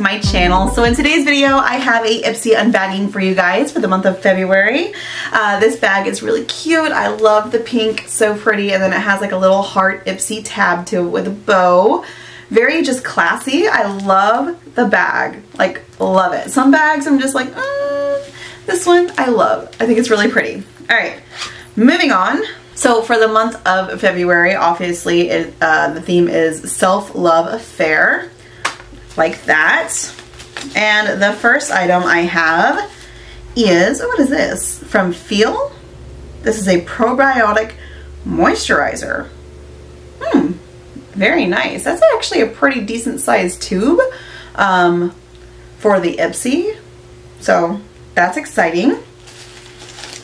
to my channel. So in today's video, I have a Ipsy unbagging for you guys for the month of February. Uh, this bag is really cute. I love the pink, so pretty. And then it has like a little heart Ipsy tab to it with a bow. Very just classy. I love the bag. Like, love it. Some bags I'm just like, mm, this one I love. I think it's really pretty. All right, moving on. So for the month of February, obviously it, uh, the theme is self-love affair, like that. And the first item I have is, what is this? From Feel. This is a probiotic moisturizer. Hmm, very nice. That's actually a pretty decent sized tube um, for the Ipsy. So that's exciting.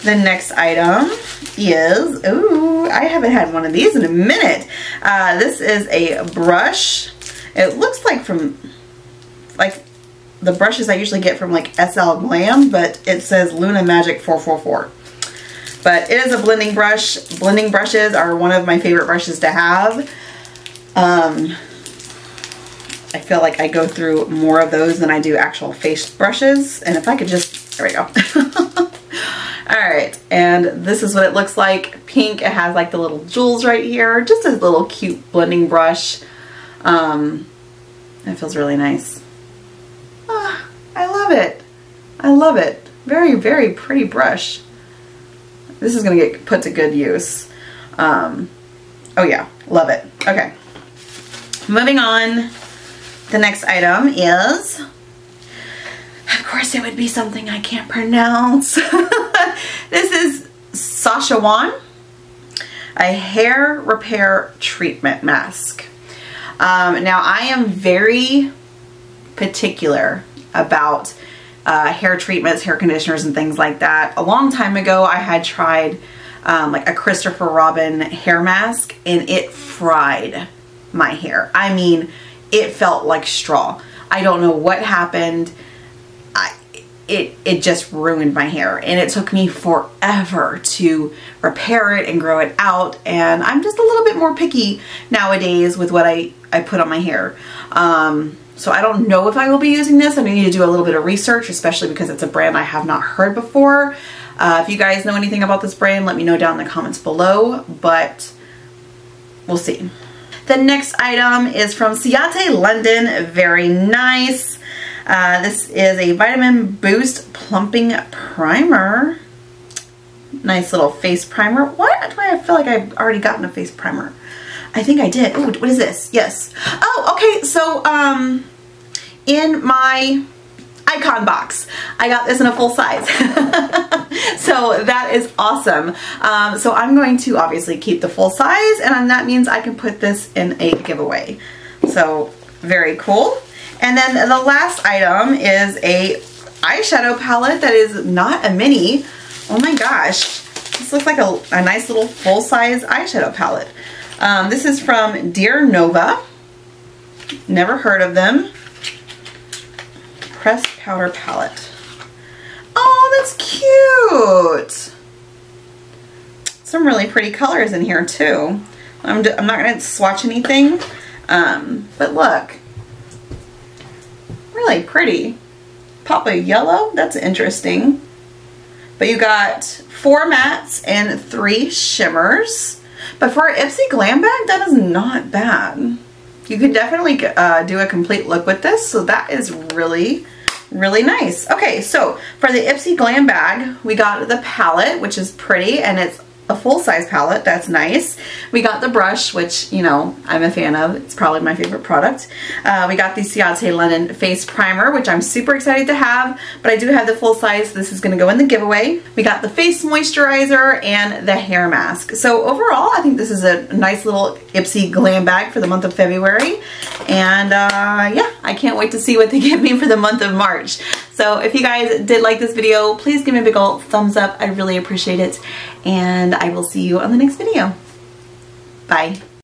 The next item is, ooh, I haven't had one of these in a minute. Uh, this is a brush. It looks like from, like the brushes I usually get from like SL Glam, but it says Luna Magic 444. But it is a blending brush. Blending brushes are one of my favorite brushes to have. Um, I feel like I go through more of those than I do actual face brushes. And if I could just, there we go. All right, and this is what it looks like. Pink, it has like the little jewels right here. Just a little cute blending brush. Um, it feels really nice. Ah, I love it. I love it. Very, very pretty brush. This is gonna get put to good use. Um, oh yeah, love it. Okay, moving on. The next item is of course it would be something I can't pronounce. this is Sachajuan, a hair repair treatment mask. Um, now I am very particular about uh, hair treatments, hair conditioners, and things like that. A long time ago I had tried um, like a Christopher Robin hair mask and it fried my hair. I mean, it felt like straw. I don't know what happened it, it just ruined my hair and it took me forever to repair it and grow it out and I'm just a little bit more picky nowadays with what I, I put on my hair. Um, so I don't know if I will be using this. I need to do a little bit of research, especially because it's a brand I have not heard before. Uh, if you guys know anything about this brand, let me know down in the comments below, but we'll see. The next item is from Ciate London. Very nice. Uh, this is a Vitamin Boost Plumping Primer. Nice little face primer. What do I feel like I've already gotten a face primer? I think I did. Oh, what is this? Yes. Oh, okay. So, um, in my icon box. I got this in a full size. so that is awesome. Um, so I'm going to obviously keep the full size and that means I can put this in a giveaway. So very cool. And then the last item is a eyeshadow palette that is not a mini. Oh my gosh. This looks like a, a nice little full-size eyeshadow palette. Um, this is from Dear Nova. Never heard of them. Pressed Powder Palette. Oh, that's cute. Some really pretty colors in here too. I'm, I'm not going to swatch anything, um, but look. Really pretty. Pop a yellow, that's interesting. But you got four mattes and three shimmers. But for an Ipsy Glam Bag, that is not bad. You could definitely uh, do a complete look with this, so that is really, really nice. Okay, so for the Ipsy Glam Bag, we got the palette, which is pretty, and it's a full-size palette. That's nice. We got the brush, which, you know, I'm a fan of. It's probably my favorite product. Uh, we got the Ciate London Face Primer, which I'm super excited to have, but I do have the full size. This is going to go in the giveaway. We got the face moisturizer and the hair mask. So overall, I think this is a nice little Ipsy glam bag for the month of February. And uh, yeah, I can't wait to see what they give me for the month of March. So if you guys did like this video, please give me a big old thumbs up. I really appreciate it. And I will see you on the next video. Bye.